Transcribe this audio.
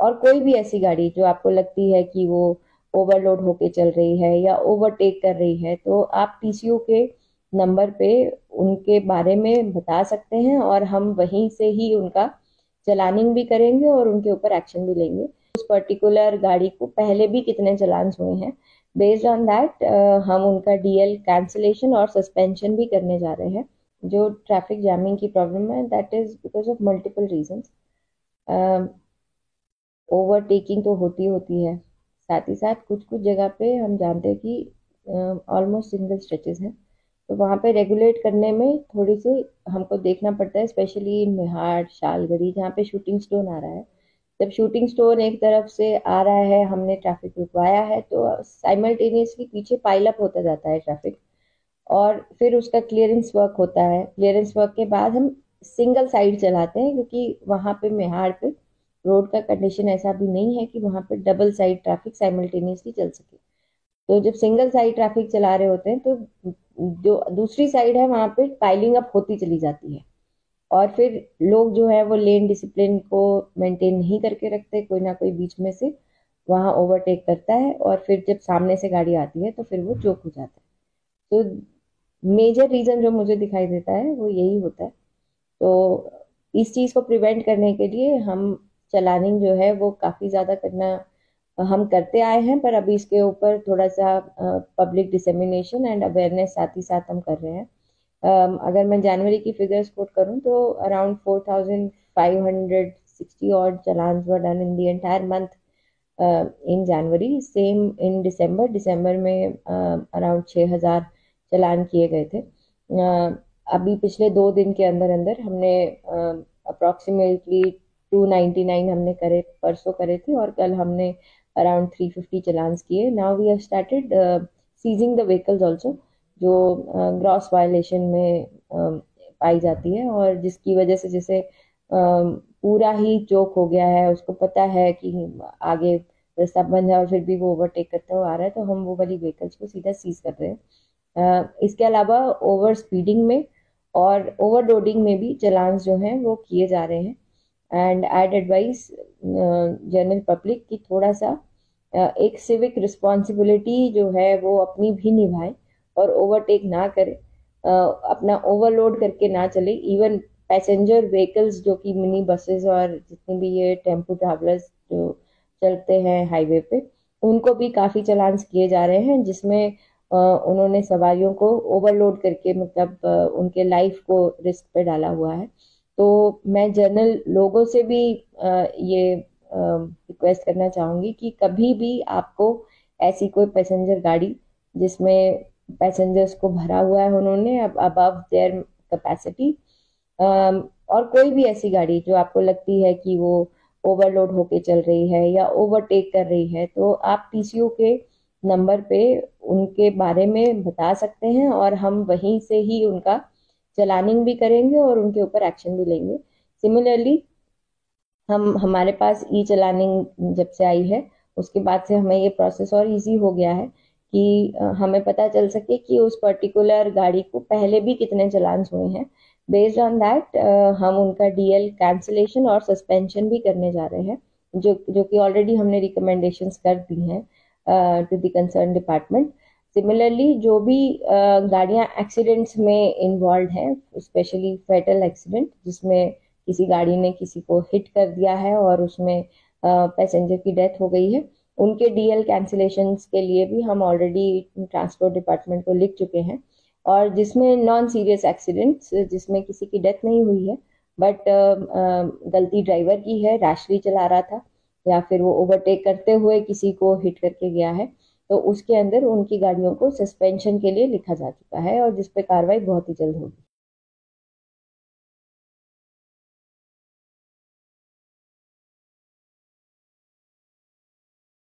और कोई भी ऐसी गाड़ी जो आपको लगती है कि वो ओवरलोड होके चल रही है या ओवरटेक कर रही है तो आप टीसीओ के नंबर पे उनके बारे में बता सकते हैं और हम वहीं से ही उनका चलानिंग भी करेंगे और उनके ऊपर एक्शन भी लेंगे। उस पर्टिकुलर गाड़ी को पहले भी कितने चलान हुए हैं? बेस्ड ऑन दैट हम उनका डीएल कैंसिलेशन और सस्पेंशन भी करने जा रहे हैं, जो ट्रैफ़िक जैमिंग की प्रॉब्लम है that is because of multiple reasons overtaking तो होती होती है। साथ ही साथ कुछ कुछ जगह पे हम जानते हैं कि ऑलमोस्ट सिंगल स्ट्रेचेस हैं। तो वहाँ पे रेगुलेट करने में थोड़ी सी हमको देखना पड़ता है स्पेशली मेहाड़ शालगढ़ी, जहाँ पे शूटिंग स्टोन आ रहा है। जब शूटिंग स्टोन एक तरफ़ से आ रहा है, हमने ट्रैफ़िक रुकवाया है तो साइमल्टेनियसली पीछे पाइल अप होता जाता है ट्रैफ़िक और फिर उसका क्लियरेंस वर्क होता है। क्लियरेंस वर्क के बाद हम सिंगल साइड चलाते हैं, क्योंकि वहाँ पे मेहाड़ पे रोड का कंडीशन ऐसा भी नहीं है कि वहाँ पर डबल साइड ट्रैफ़िक साइमल्टेनियसली चल सके। तो जब सिंगल साइड ट्रैफ़िक चला रहे होते हैं तो जो दूसरी साइड है, वहाँ पे पाइलिंग अप होती चली जाती है। और फिर लोग जो है, वो लेन डिसिप्लिन को मेंटेन नहीं करके रखते, कोई ना कोई बीच में से वहाँ ओवरटेक करता है और फिर जब सामने से गाड़ी आती है तो फिर वो चौक हो जाता है। तो मेजर रीज़न जो मुझे दिखाई देता है, वो यही होता है। तो इस चीज़ को प्रिवेंट करने के लिए हम चलानिंग जो है वो काफ़ी ज़्यादा करना हम करते आए हैं, पर अभी इसके ऊपर थोड़ा सा पब्लिक डिसमिनेशन एंड अवेयरनेस साथ ही साथ हम कर रहे हैं। अगर मैं जनवरी की फिगर्स कोट करूँ तो around four thousand five hundred sixty और challan were done in the entire month in January same in December दिसंबर में अराउंड छः हज़ार चलान किए गए थे। अभी पिछले दो दिन के अंदर अंदर हमने अप्रॉक्सीमेटली टू नाइन्टी नाइन हमने करे परसों करे थे और कल हमने अराउंड थ्री फिफ्टी चलान किए। Now we have started seizing the vehicles also जो ग्रॉस uh, वायलेशन में uh, पाई जाती है और जिसकी वजह से जैसे uh, पूरा ही चौक हो गया है उसको पता है कि आगे रास्ता बंद है और फिर भी वो ओवरटेक करते हुए आ रहा है तो हम वो वाली व्हीकल्स को सीधा सीज कर रहे हैं। इसके अलावा ओवर स्पीडिंग में और ओवर लोडिंग में भी चलान जो हैं वो किए जा रहे हैं। And ad advice general public की थोड़ा सा uh, एक सिविक रिस्पॉन्सिबिलिटी जो है वो अपनी भी निभाए और ओवरटेक ना करे। Uh, अपना ओवरलोड करके ना चले। इवन पैसेंजर व्हीकल्स जो कि मिनी बसेस और जितने भी ये टेंपो ट्रैवलर्स जो चलते हैं हाईवे पे उनको भी काफ़ी चलान किए जा रहे हैं जिसमें uh, उन्होंने सवारियों को ओवरलोड करके मतलब उनके लाइफ को रिस्क पे डाला हुआ है। तो मैं जनरल लोगों से भी ये रिक्वेस्ट करना चाहूँगी कि कभी भी आपको ऐसी कोई पैसेंजर गाड़ी जिसमें पैसेंजर्स को भरा हुआ है उन्होंने अब अबव देयर कैपेसिटी और कोई भी ऐसी गाड़ी जो आपको लगती है कि वो ओवरलोड होके चल रही है या ओवरटेक कर रही है तो आप टीसीओ के नंबर पे उनके बारे में बता सकते हैं और हम वहीं से ही उनका चलानिंग भी करेंगे और उनके ऊपर एक्शन भी लेंगे। सिमिलरली हम, हमारे पास ई चलानिंग जब से आई है, उसके बाद से हमें ये प्रोसेस और इजी हो गया है कि हमें पता चल सके कि उस पर्टिकुलर गाड़ी को पहले भी कितने चलान हुए हैं। बेस्ड ऑन दैट हम उनका डीएल कैंसिलेशन और सस्पेंशन भी करने जा रहे हैं, जो जो कि ऑलरेडी हमने रिकमेंडेशंस कर दी हैं to the concern department similarly जो भी गाड़ियाँ एक्सीडेंट्स में इन्वॉल्व हैं स्पेशली फेटल एक्सीडेंट जिसमें किसी गाड़ी ने किसी को हिट कर दिया है और उसमें पैसेंजर की डेथ हो गई है, उनके डीएल कैंसिलेशन के लिए भी हम ऑलरेडी ट्रांसपोर्ट डिपार्टमेंट को लिख चुके हैं। और जिसमें नॉन सीरियस एक्सीडेंट्स जिसमें किसी की डेथ नहीं हुई है बट गलती ड्राइवर की है रैशली चला रहा था, या फिर वो ओवरटेक करते हुए किसी को हिट करके गया है तो उसके अंदर उनकी गाड़ियों को सस्पेंशन के लिए लिखा जा चुका है और जिस पे कार्रवाई बहुत ही जल्द होगी।